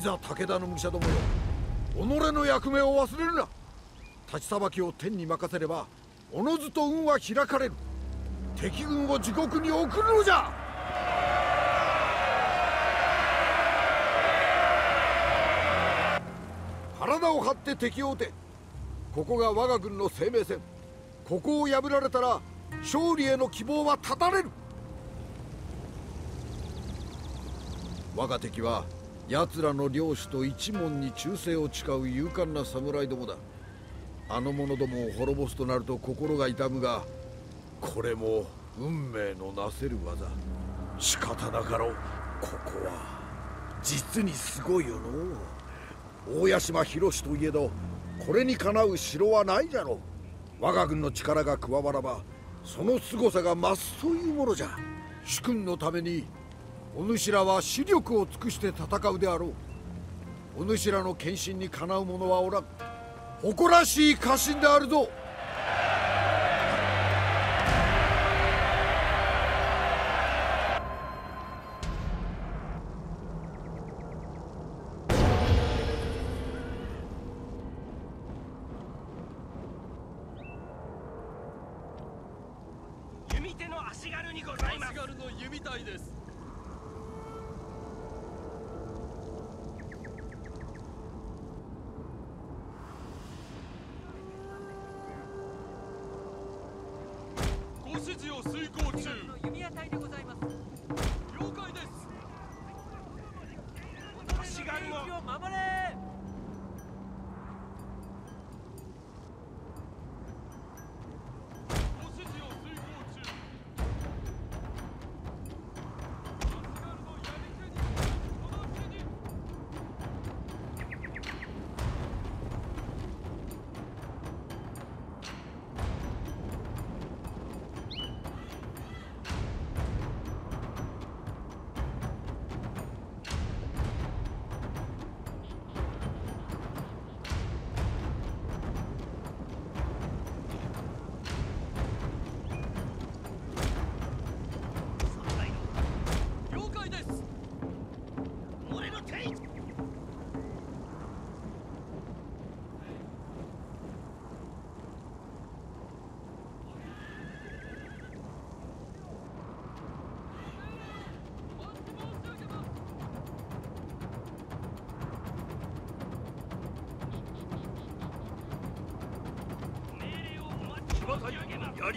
ざ武田の武者どもよ。己の役目を忘れるな。立ちさばきを天に任せればおのずと運は開かれる。敵軍を地獄に送るのじゃ。体を張って敵を撃て。ここが我が軍の生命線。ここを破られたら勝利への希望は絶たれる。我が敵は奴らの領主と一門に忠誠を誓う勇敢な侍どもだ。あの者どもを滅ぼすとなると心が痛むがこれも運命のなせる技。仕方なかろう。ここは実にすごいよの大屋島広しといえどこれにかなう城はないじゃろう。我が軍の力が加わらばその凄さが増すというものじゃ。主君のためにお主らは視力を尽くして戦うであろう。お主らの献身にかなう者はおらん。誇らしい家臣であるぞ。弓手の足軽にございます。足軽の弓隊です左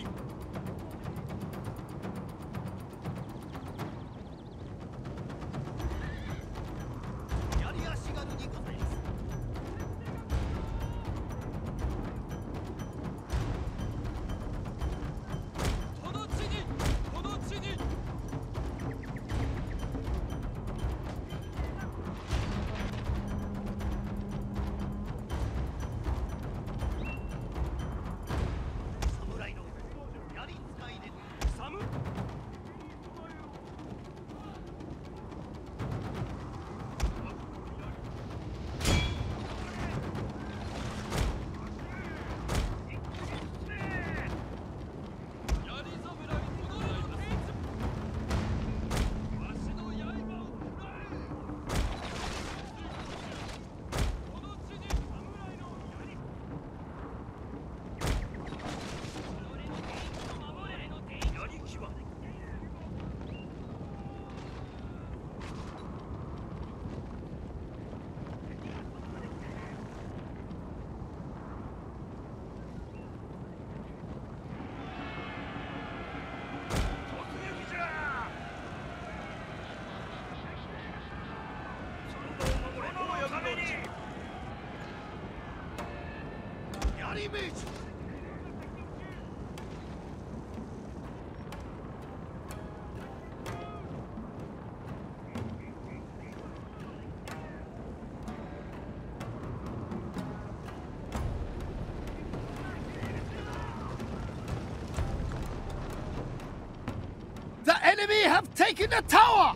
The enemy have taken the tower!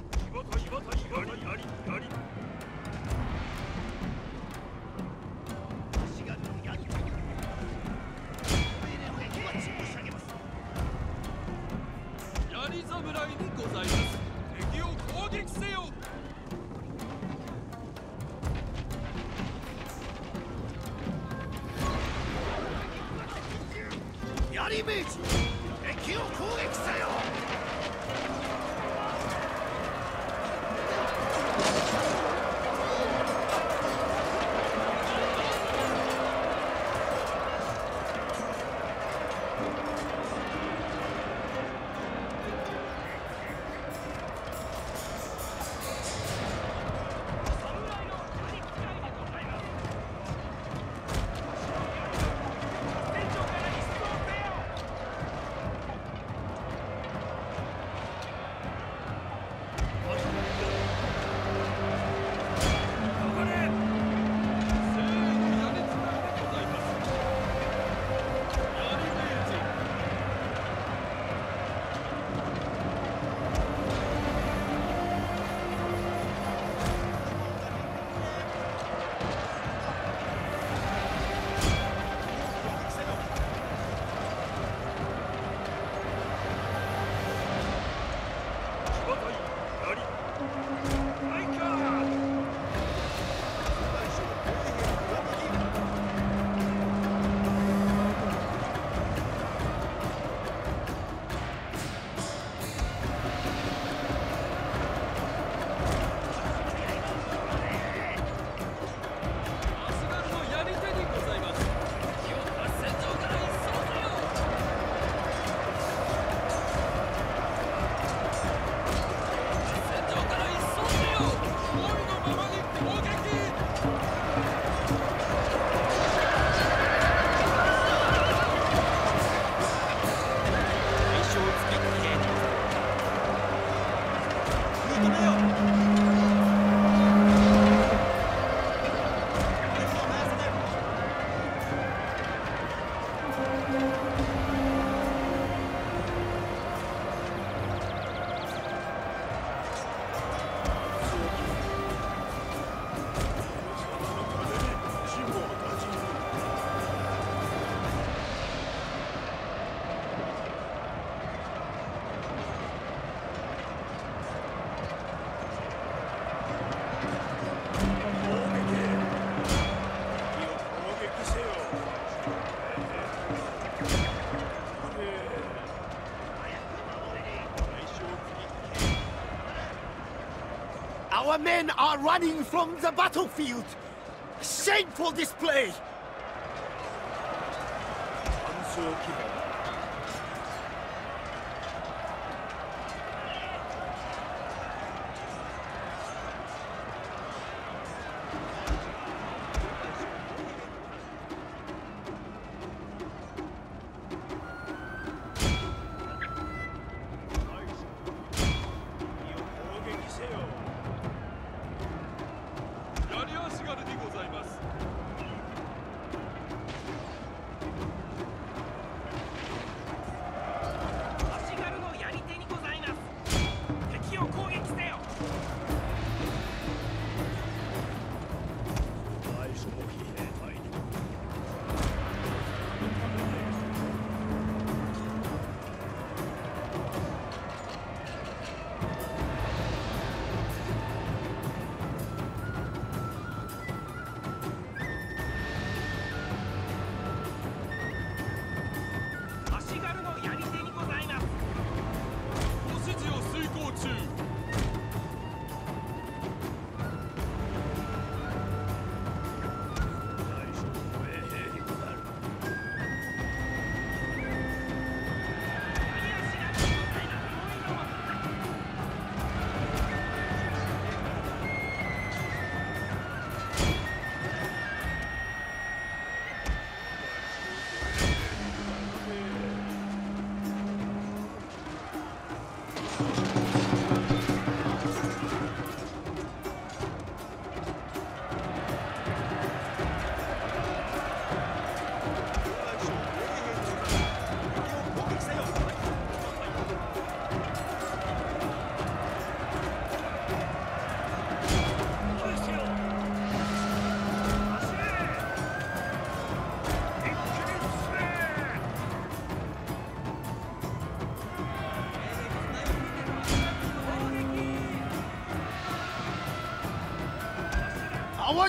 敵を攻撃せよ。Men are running from the battlefield! Shameful display!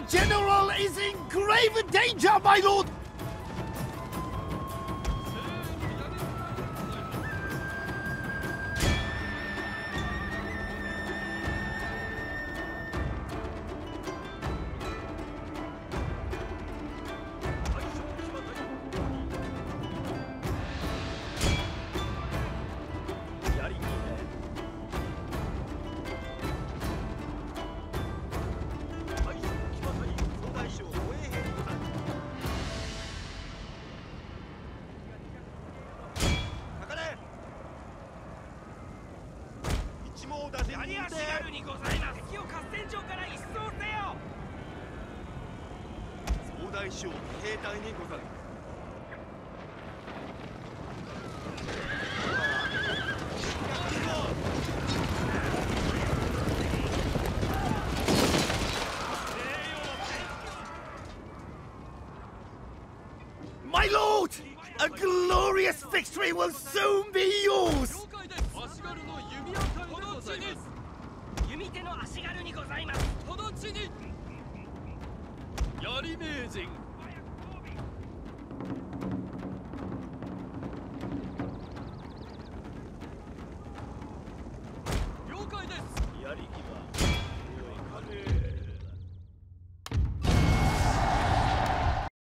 general is in grave danger, my lord! victory will soon be yours! 弓手の足軽にございますこの地に槍名人